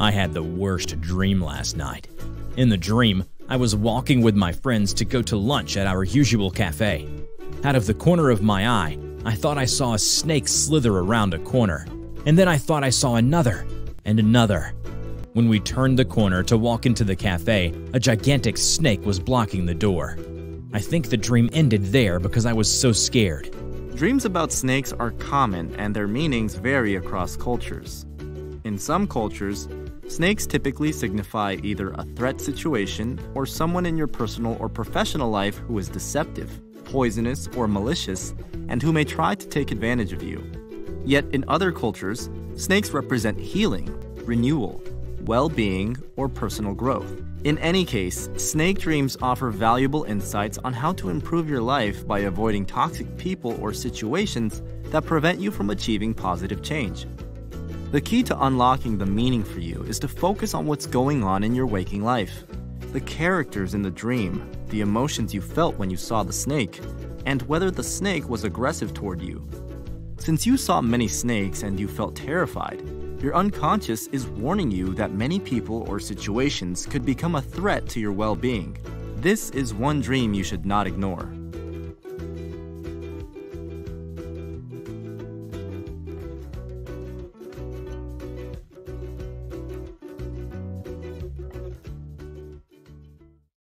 I had the worst dream last night. In the dream, I was walking with my friends to go to lunch at our usual cafe. Out of the corner of my eye, I thought I saw a snake slither around a corner, and then I thought I saw another and another. When we turned the corner to walk into the cafe, a gigantic snake was blocking the door. I think the dream ended there because I was so scared. Dreams about snakes are common and their meanings vary across cultures. In some cultures, snakes typically signify either a threat situation or someone in your personal or professional life who is deceptive, poisonous, or malicious, and who may try to take advantage of you. Yet in other cultures, snakes represent healing, renewal, well being, or personal growth. In any case, snake dreams offer valuable insights on how to improve your life by avoiding toxic people or situations that prevent you from achieving positive change. The key to unlocking the meaning for you is to focus on what's going on in your waking life. The characters in the dream, the emotions you felt when you saw the snake, and whether the snake was aggressive toward you. Since you saw many snakes and you felt terrified, your unconscious is warning you that many people or situations could become a threat to your well being. This is one dream you should not ignore.